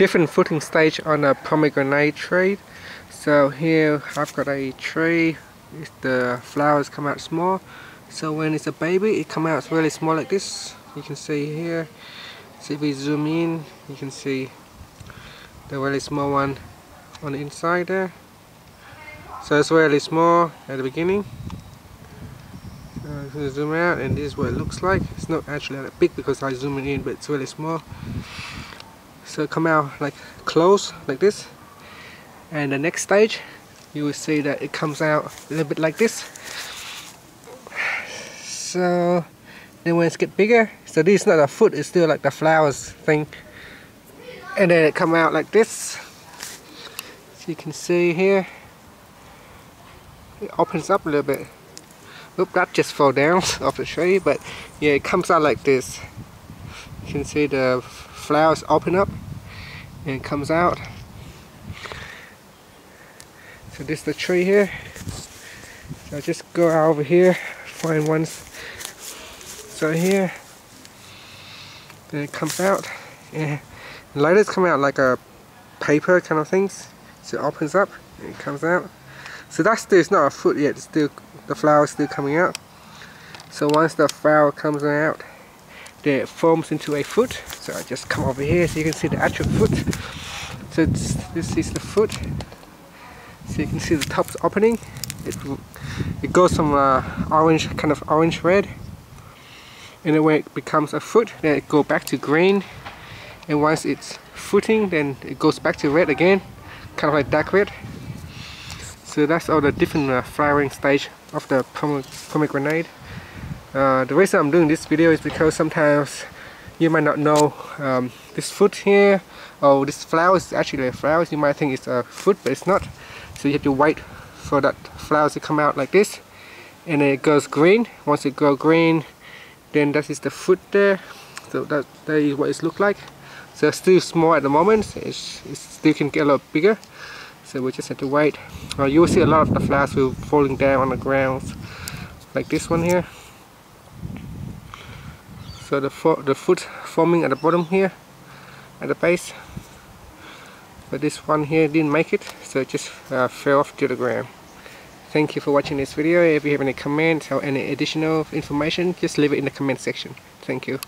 different footing stage on a pomegranate tree. So here I've got a tree, the flowers come out small. So when it's a baby, it comes out really small like this. You can see here. See if we zoom in, you can see the really small one on the inside there. So it's really small at the beginning. Uh, zoom out and this is what it looks like. It's not actually that big because I zoom in but it's really small. So come out like close like this. And the next stage you will see that it comes out a little bit like this. So then when it gets bigger, so this is not a foot, it's still like the flowers thing. And then it come out like this. So you can see here, it opens up a little bit. Oop, that just fell down off the tree, but yeah, it comes out like this. You can see the flowers open up and comes out. So this is the tree here. So I just go over here, find one. So here, then it comes out. Yeah, later it's come out like a paper kind of things. So it opens up, and it comes out. So that's still, it's not a foot yet, it's still, the flower is still coming out. So once the flower comes out, it forms into a foot. So I just come over here so you can see the actual foot. So this is the foot. So you can see the top's opening. It, it goes from uh, orange, kind of orange red. And then when it becomes a foot, then it goes back to green. And once it's footing, then it goes back to red again, kind of like dark red. So that's all the different uh, flowering stage of the pomegranate. Uh, the reason I'm doing this video is because sometimes you might not know um, this fruit here or this flower is actually a flower. You might think it's a fruit, but it's not. So you have to wait for that flower to come out like this, and then it goes green. Once it goes green, then that is the fruit there. So that that is what it looks like. So it's still small at the moment. It's, it still can get a lot bigger so we just have to wait uh, you will see a lot of the flowers will falling down on the ground like this one here so the, the foot forming at the bottom here at the base. But this one here didn't make it so it just uh, fell off to the ground. Thank you for watching this video. If you have any comments or any additional information just leave it in the comment section. Thank you